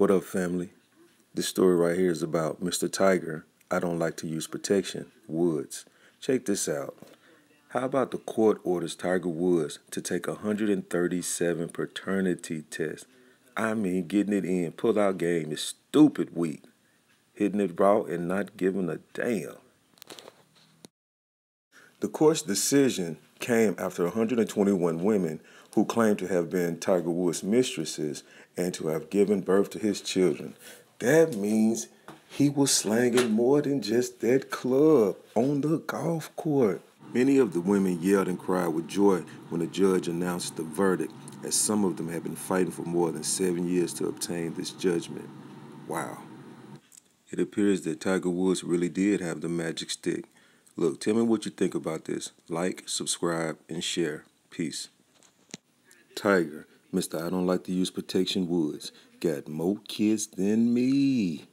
What up, family? This story right here is about Mr. Tiger. I don't like to use protection, Woods. Check this out. How about the court orders Tiger Woods to take 137 paternity tests? I mean, getting it in, pull out game is stupid weak. Hitting it raw and not giving a damn. The court's decision came after 121 women who claimed to have been Tiger Woods' mistresses and to have given birth to his children. That means he was slanging more than just that club on the golf court. Many of the women yelled and cried with joy when the judge announced the verdict, as some of them had been fighting for more than seven years to obtain this judgment. Wow. It appears that Tiger Woods really did have the magic stick. Look, tell me what you think about this. Like, subscribe, and share. Peace. Tiger, Mr. I don't like to use protection woods. Got more kids than me.